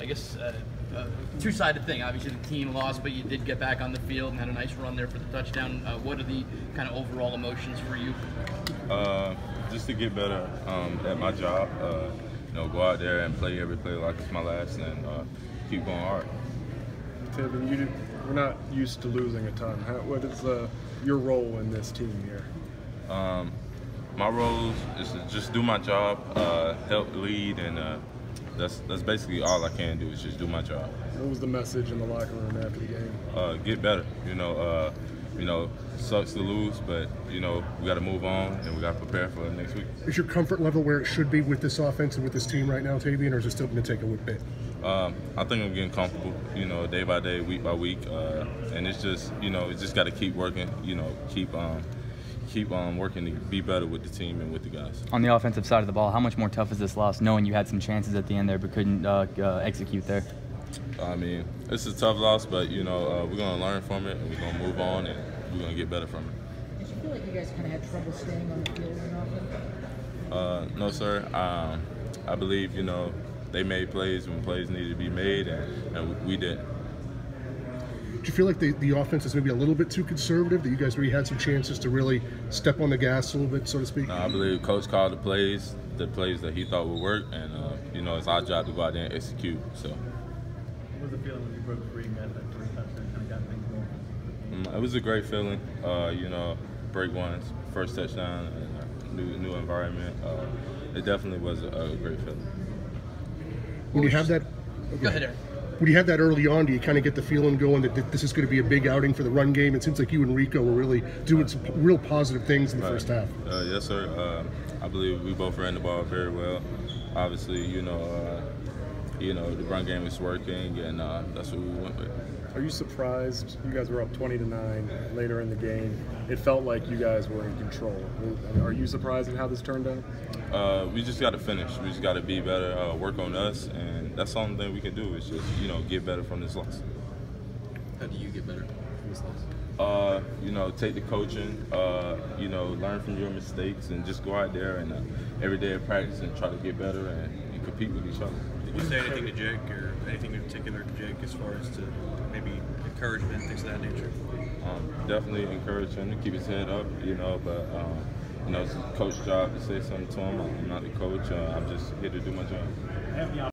I guess, uh, a two-sided thing. Obviously, the team lost, but you did get back on the field and had a nice run there for the touchdown. Uh, what are the kind of overall emotions for you? Uh, just to get better um, at my job. Uh, you know, go out there and play every play like it's my last, and uh, keep going hard. Tevin, you did, we're not used to losing a ton. How, what is uh, your role in this team here? Um, my role is to just do my job, uh, help lead, and uh, that's that's basically all I can do is just do my job. What was the message in the locker room after the game? Uh, get better. You know, uh, you know, sucks to lose, but you know we got to move on and we got to prepare for next week. Is your comfort level where it should be with this offense and with this team right now, Tavien, or is it still going to take a bit? Um, I think I'm getting comfortable, you know, day by day, week by week, uh, and it's just, you know, it's just got to keep working, you know, keep um, keep um, working to be better with the team and with the guys. On the offensive side of the ball, how much more tough is this loss, knowing you had some chances at the end there but couldn't uh, uh, execute there? I mean, it's a tough loss, but you know, uh, we're gonna learn from it and we're gonna move on and we're gonna get better from it. Did you feel like you guys kind of had trouble staying on the field enough? Uh, no, sir. Um, I believe you know they made plays when plays needed to be made, and, and we did. Do you feel like the, the offense is maybe a little bit too conservative, that you guys really had some chances to really step on the gas a little bit, so to speak? No, I believe Coach called the plays, the plays that he thought would work, and uh, you know it's our job to go out there and execute. So. What was the feeling when you broke free and got that three touchdowns and got things going? Mm, it was a great feeling. Uh, you know, break ones, first touchdown, and a new new environment. Uh, it definitely was a, a great feeling. When you have that, Go ahead, Eric. When you had that early on, do you kind of get the feeling going that this is going to be a big outing for the run game? It seems like you and Rico were really doing some real positive things in the first half. Uh, yes, sir. Uh, I believe we both ran the ball very well. Obviously, you know, uh, you know the run game is working, and uh, that's what we went with. Are you surprised? You guys were up 20 to 9 later in the game. It felt like you guys were in control. Are you surprised at how this turned out? Uh, we just got to finish. We just got to be better, uh, work on us, and that's the only thing we can do is just you know get better from this loss. How do you get better from this loss? Uh, you know, take the coaching. Uh, you know, learn from your mistakes, and just go out there and uh, every day of practice and try to get better and, and compete with each other. Did you say anything to Jake or anything in particular to Jake as far as to maybe encouragement, things of that nature? Um, definitely encourage him to keep his head up, you know, but um, you know, it's the coach's job to say something to him. I'm not the coach. Uh, I'm just here to do my job.